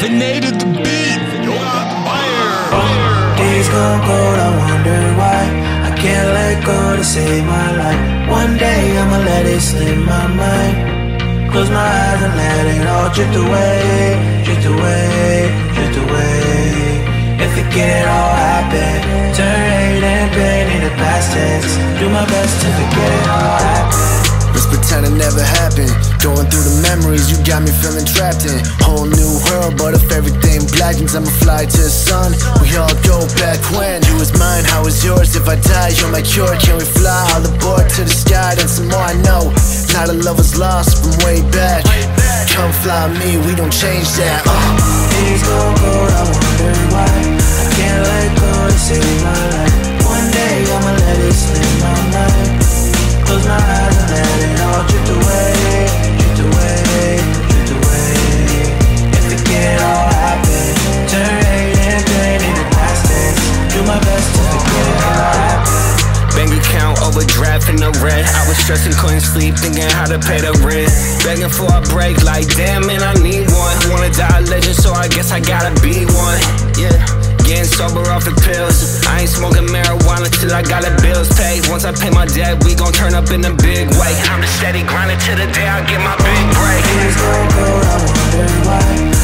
dominated the beat. Days gone cold, I wonder why I can't let go to save my life. One day I'ma let it slip my mind. Close my eyes and let it all drift away, drift away, drift away. And forget it all happen, Turn hate and pain into past tense. Do my best to forget it all happened. Let's pretend it never happened. Going through the memories, you got me feeling trapped in. Whole new world, but if everything blackens, I'ma fly to the sun. We all go back when you was mine, how was yours? If I die, you're my cure. Can we fly all aboard to the sky? Then some more I know. Not a love was lost from way back. Come fly me, we don't change that. Uh. Overdraft in the red. I was stressing, couldn't sleep, thinking how to pay the rent. Begging for a break, like damn man, I need one. Wanna die a legend, so I guess I gotta be one. Yeah. Getting sober off the pills. I ain't smoking marijuana till I got the bills paid. Once I pay my debt, we gon' turn up in a big way. I'm just steady grinding till the day I get my big break. Life.